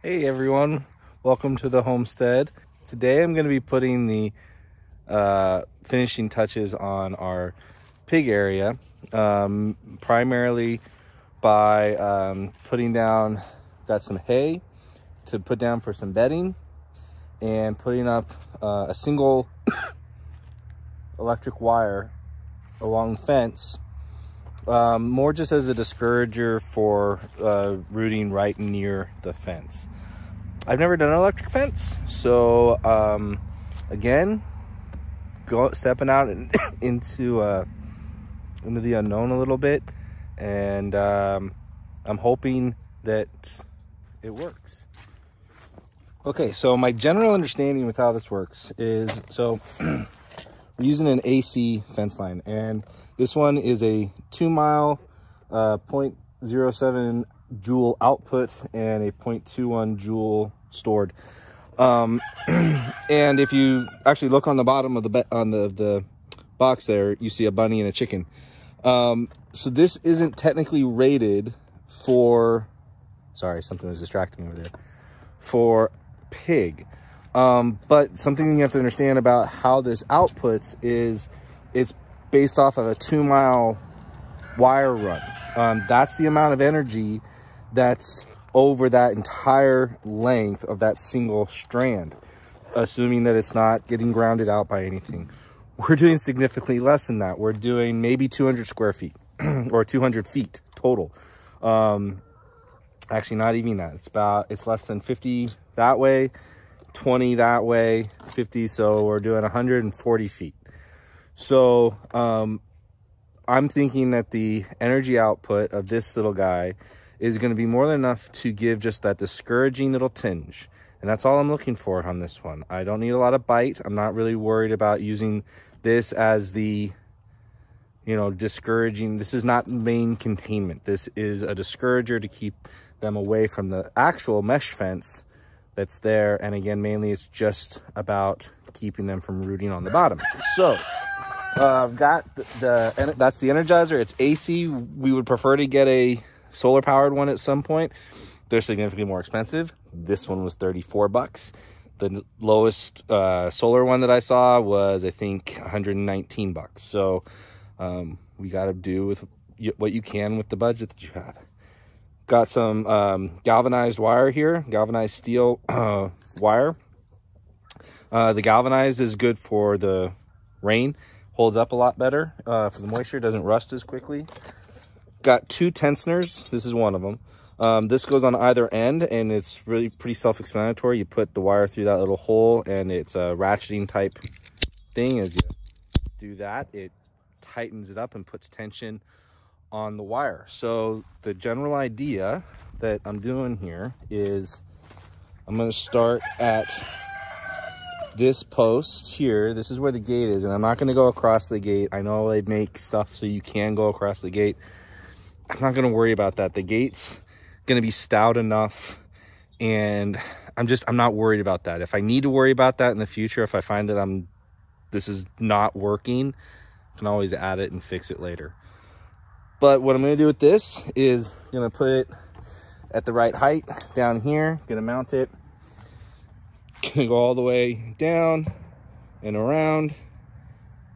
Hey everyone, welcome to the homestead. Today I'm going to be putting the uh, finishing touches on our pig area, um, primarily by um, putting down, got some hay to put down for some bedding and putting up uh, a single electric wire along the fence um, more just as a discourager for uh, rooting right near the fence. I've never done an electric fence, so um, again, go stepping out in, into uh, into the unknown a little bit, and um, I'm hoping that it works. Okay, so my general understanding with how this works is so we're using an AC fence line, and this one is a two mile, uh, 0.07 joule output and a 0.21 joule stored. Um, and if you actually look on the bottom of the on the the box there, you see a bunny and a chicken. Um, so this isn't technically rated for. Sorry, something was distracting over there. For pig. Um, but something you have to understand about how this outputs is it's based off of a two mile wire run. Um, that's the amount of energy that's over that entire length of that single strand, assuming that it's not getting grounded out by anything. We're doing significantly less than that. We're doing maybe 200 square feet or 200 feet total. Um, actually, not even that. It's about, it's less than 50 that way, 20 that way, 50. So we're doing 140 feet. So um, I'm thinking that the energy output of this little guy is going to be more than enough to give just that discouraging little tinge. And that's all I'm looking for on this one. I don't need a lot of bite. I'm not really worried about using this as the, you know, discouraging. This is not main containment. This is a discourager to keep them away from the actual mesh fence that's there. And again, mainly it's just about keeping them from rooting on the bottom. So uh, got the, the, that's the Energizer. It's AC. We would prefer to get a solar powered one at some point. They're significantly more expensive. This one was 34 bucks. The lowest uh, solar one that I saw was, I think, 119 bucks. So um, we got to do with what you can with the budget that you have. Got some um, galvanized wire here, galvanized steel uh, wire. Uh, the galvanized is good for the rain holds up a lot better uh, for the moisture, doesn't rust as quickly. Got two tensioners. This is one of them. Um, this goes on either end and it's really pretty self-explanatory. You put the wire through that little hole and it's a ratcheting type thing. As you do that, it tightens it up and puts tension on the wire. So the general idea that I'm doing here is I'm going to start at this post here, this is where the gate is, and I'm not going to go across the gate. I know they make stuff so you can go across the gate. I'm not going to worry about that. The gate's going to be stout enough, and I'm just, I'm not worried about that. If I need to worry about that in the future, if I find that I'm, this is not working, I can always add it and fix it later. But what I'm going to do with this is going to put it at the right height down here, going to mount it Gonna go all the way down and around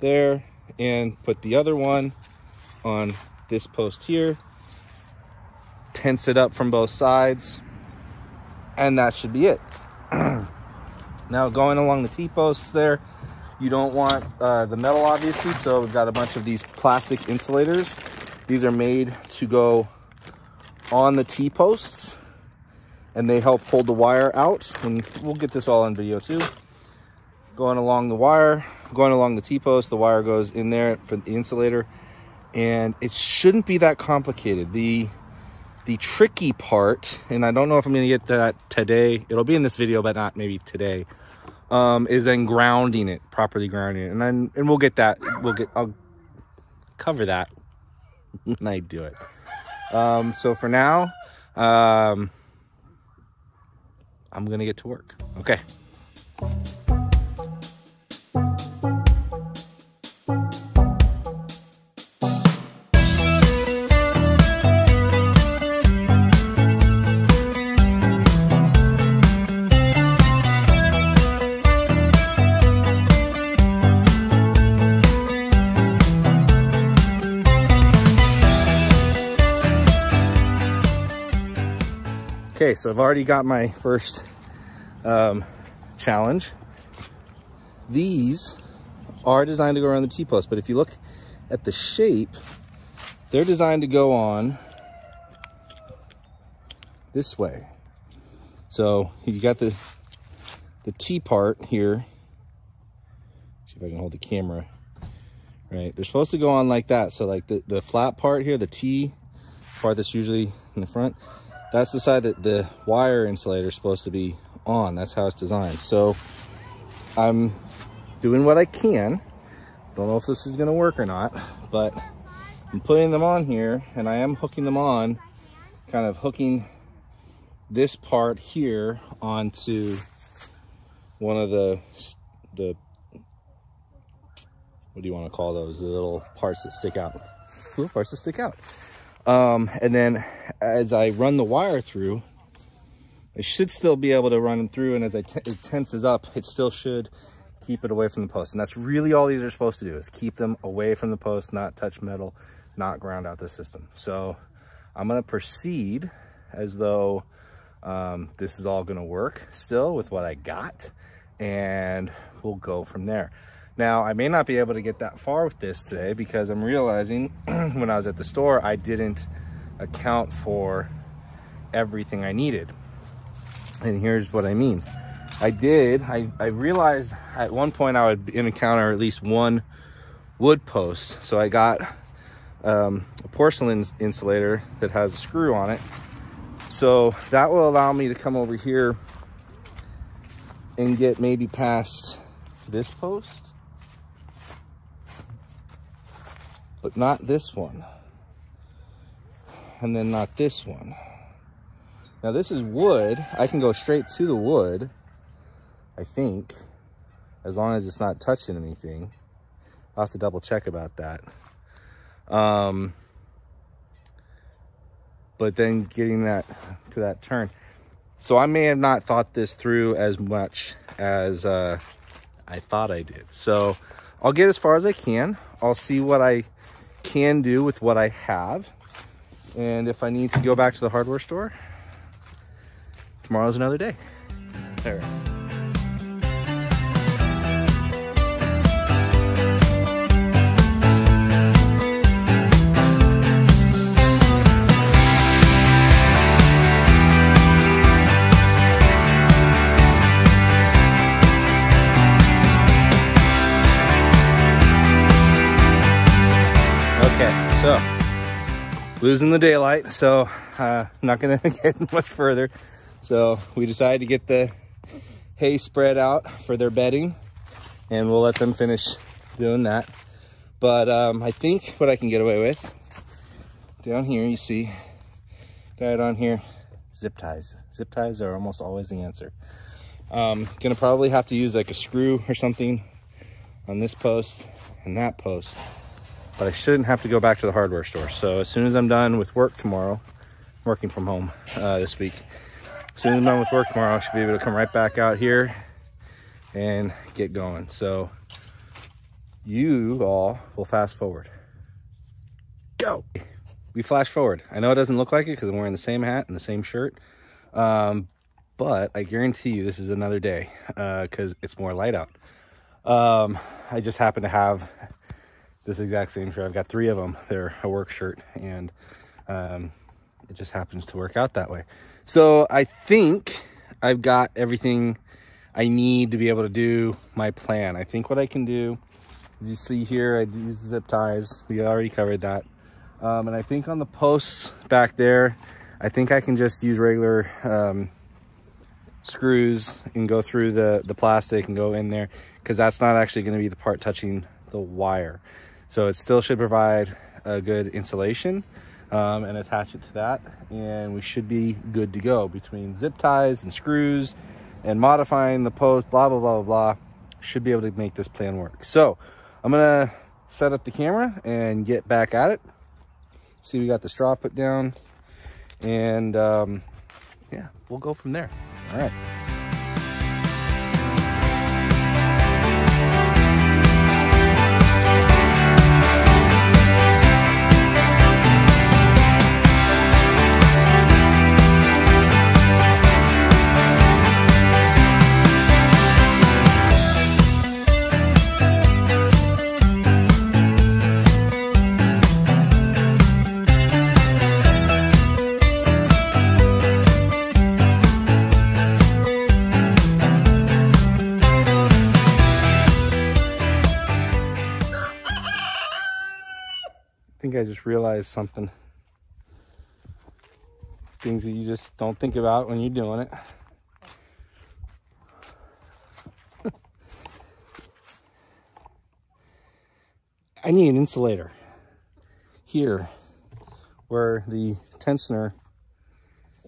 there and put the other one on this post here. Tense it up from both sides and that should be it. now going along the T-posts there, you don't want uh, the metal obviously, so we've got a bunch of these plastic insulators. These are made to go on the T-posts and they help hold the wire out. And we'll get this all on video too. Going along the wire going along the t-post the wire goes in there for the insulator. And it shouldn't be that complicated. The the tricky part and i don't know if i'm gonna get that today it'll be in this video but not maybe today um, is then grounding it properly grounding it. And then and we'll get that we'll get i'll cover that when i do it. Um, so for now um, I'm gonna get to work. Okay. Okay, so I've already got my first um, challenge. These are designed to go around the T-post, but if you look at the shape, they're designed to go on this way. So you got the the T part here. See if I can hold the camera. Right, they're supposed to go on like that. So like the, the flat part here, the T part that's usually in the front, that's the side that the wire insulator is supposed to be on. That's how it's designed. So I'm doing what I can. Don't know if this is gonna work or not, but I'm putting them on here and I am hooking them on, kind of hooking this part here onto one of the, the, what do you want to call those? The little parts that stick out. Little parts that stick out. Um, and then as I run the wire through, I should still be able to run through and as I it tenses up, it still should keep it away from the post. And that's really all these are supposed to do is keep them away from the post, not touch metal, not ground out the system. So I'm gonna proceed as though um, this is all gonna work still with what I got and we'll go from there. Now, I may not be able to get that far with this today because I'm realizing when I was at the store, I didn't account for everything I needed. And here's what I mean. I did, I, I realized at one point I would encounter at least one wood post. So I got um, a porcelain insulator that has a screw on it. So that will allow me to come over here and get maybe past this post, but not this one. And then not this one. Now this is wood. I can go straight to the wood I think, as long as it's not touching anything. I'll have to double check about that. Um, but then getting that to that turn. So I may have not thought this through as much as uh, I thought I did. So I'll get as far as I can. I'll see what I can do with what I have. And if I need to go back to the hardware store, tomorrow's another day. All losing the daylight, so uh, not gonna get much further. So we decided to get the hay spread out for their bedding and we'll let them finish doing that. But um, I think what I can get away with, down here you see, got it on here, zip ties. Zip ties are almost always the answer. Um, gonna probably have to use like a screw or something on this post and that post but I shouldn't have to go back to the hardware store. So as soon as I'm done with work tomorrow, working from home uh, this week, as soon as I'm done with work tomorrow, I should be able to come right back out here and get going. So you all will fast forward. Go! We flash forward. I know it doesn't look like it because I'm wearing the same hat and the same shirt. Um, but I guarantee you this is another day because uh, it's more light out. Um, I just happen to have this exact same shirt. I've got three of them. They're a work shirt and um, it just happens to work out that way. So I think I've got everything I need to be able to do my plan. I think what I can do, as you see here, I use zip ties. We already covered that. Um, and I think on the posts back there, I think I can just use regular um, screws and go through the, the plastic and go in there because that's not actually going to be the part touching the wire. So it still should provide a good insulation um, and attach it to that. And we should be good to go between zip ties and screws and modifying the post, blah, blah, blah, blah, blah. Should be able to make this plan work. So I'm gonna set up the camera and get back at it. See, we got the straw put down and um, yeah, we'll go from there. All right. Just realized something. Things that you just don't think about when you're doing it. I need an insulator here where the tensioner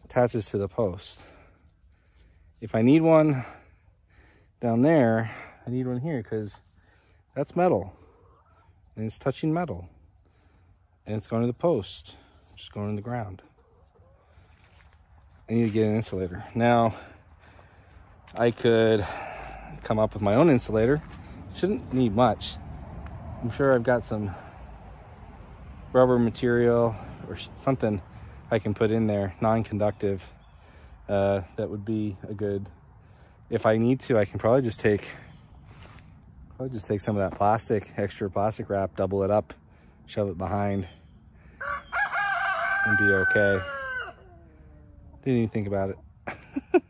attaches to the post. If I need one down there, I need one here because that's metal and it's touching metal and it's going to the post, just going in the ground. I need to get an insulator. Now, I could come up with my own insulator. Shouldn't need much. I'm sure I've got some rubber material or something I can put in there, non-conductive. Uh, that would be a good, if I need to, I can probably just take, probably just take some of that plastic, extra plastic wrap, double it up, shove it behind, and be okay. Didn't even think about it.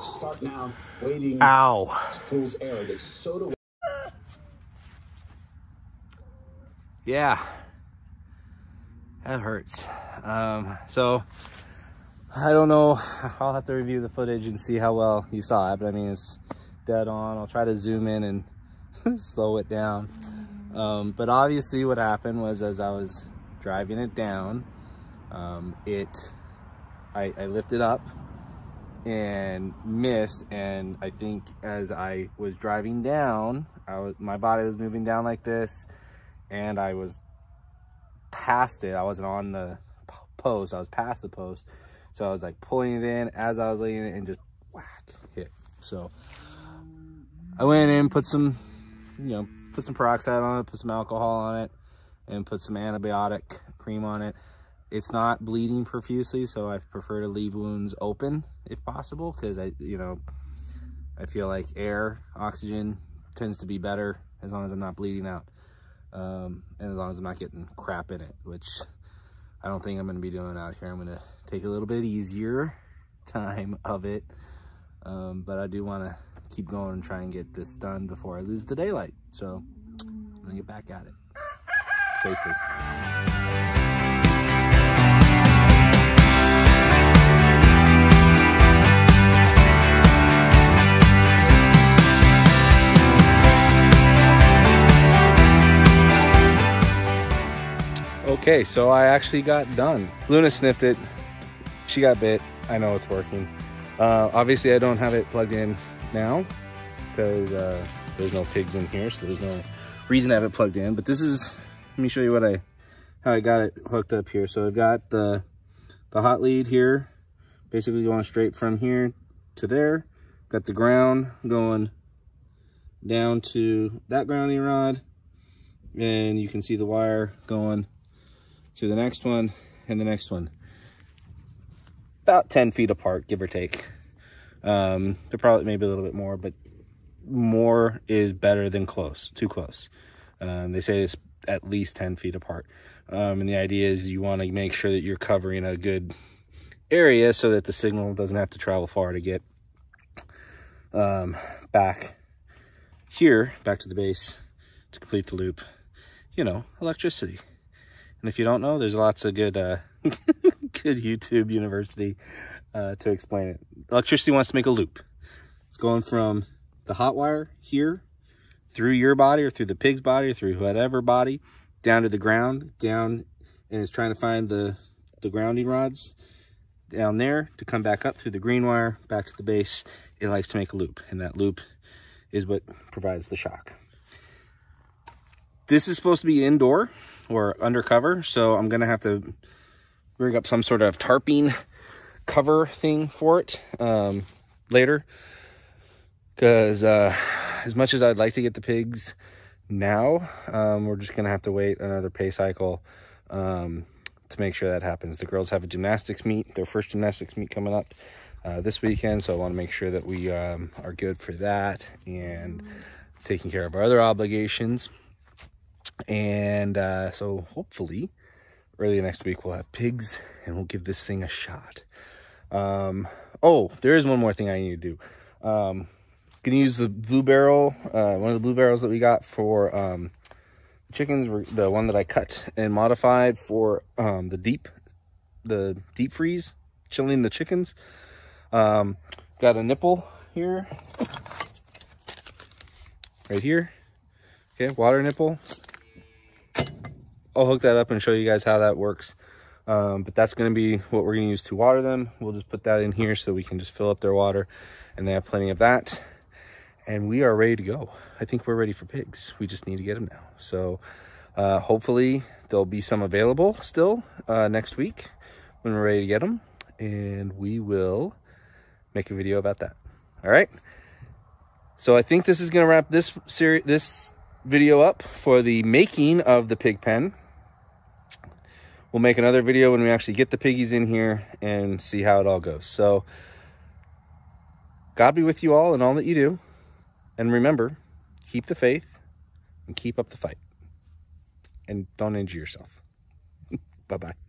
Start now, waiting. Ow. Gets soda. Yeah. That hurts. Um, so, I don't know. I'll have to review the footage and see how well you saw it. But I mean, it's dead on. I'll try to zoom in and slow it down. Um, but obviously what happened was as I was driving it down, um, it I, I lifted up and missed and I think as I was driving down I was my body was moving down like this and I was past it. I wasn't on the post. I was past the post. So I was like pulling it in as I was laying it and just whack hit. So I went in put some you know put some peroxide on it put some alcohol on it and put some antibiotic cream on it it's not bleeding profusely, so I prefer to leave wounds open if possible because I, you know, I feel like air, oxygen tends to be better as long as I'm not bleeding out. Um, and as long as I'm not getting crap in it, which I don't think I'm going to be doing out here. I'm going to take a little bit easier time of it. Um, but I do want to keep going and try and get this done before I lose the daylight. So I'm going to get back at it safely. Okay, so I actually got done. Luna sniffed it. She got bit. I know it's working. Uh, obviously, I don't have it plugged in now because uh, there's no pigs in here, so there's no reason to have it plugged in. But this is, let me show you what I, how I got it hooked up here. So I've got the, the hot lead here, basically going straight from here to there. Got the ground going down to that grounding rod. And you can see the wire going to the next one and the next one. About 10 feet apart, give or take. Um, they're probably maybe a little bit more, but more is better than close, too close. Um, they say it's at least 10 feet apart. Um, and the idea is you want to make sure that you're covering a good area so that the signal doesn't have to travel far to get um, back here, back to the base to complete the loop, you know, electricity. And if you don't know, there's lots of good, uh, good YouTube university uh, to explain it. Electricity wants to make a loop. It's going from the hot wire here through your body or through the pig's body or through whatever body down to the ground, down, and it's trying to find the, the grounding rods down there to come back up through the green wire back to the base. It likes to make a loop, and that loop is what provides the shock. This is supposed to be indoor or undercover, so I'm gonna have to rig up some sort of tarping cover thing for it um, later. Because uh, as much as I'd like to get the pigs now, um, we're just gonna have to wait another pay cycle um, to make sure that happens. The girls have a gymnastics meet, their first gymnastics meet coming up uh, this weekend, so I want to make sure that we um, are good for that and taking care of our other obligations. And uh, so hopefully early next week we'll have pigs and we'll give this thing a shot. Um, oh, there is one more thing I need to do. Um, gonna use the blue barrel, uh, one of the blue barrels that we got for um, chickens, the one that I cut and modified for um, the deep, the deep freeze, chilling the chickens. Um, got a nipple here, right here. Okay, water nipple. I'll hook that up and show you guys how that works. Um, but that's going to be what we're going to use to water them. We'll just put that in here so we can just fill up their water and they have plenty of that. And we are ready to go. I think we're ready for pigs. We just need to get them now. So uh, hopefully there'll be some available still uh, next week when we're ready to get them. And we will make a video about that. All right. So I think this is going to wrap this series, this video up for the making of the pig pen. We'll make another video when we actually get the piggies in here and see how it all goes. So God be with you all in all that you do. And remember, keep the faith and keep up the fight. And don't injure yourself. Bye-bye.